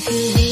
思念。